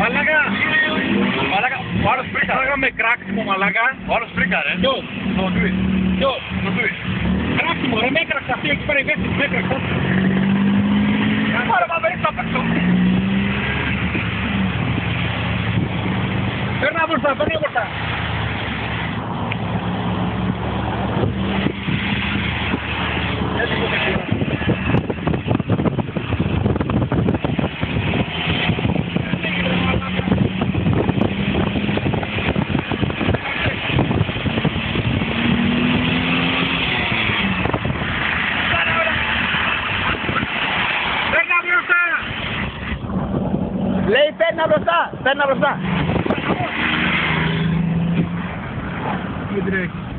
Malaga. Malaga. Water splitter. Malaga me crack mo Malaga. Water splitter. Eh? No. No, do it. No. No, do it. Crack mo. Reme crack sa tiyo. Experiment. Me crack sa tiyo. Para mabalik sa pagso. Fernando, Fernando, Fernando. παίρνα μπροστά, παίρνα μπροστά. Μην τρέχει.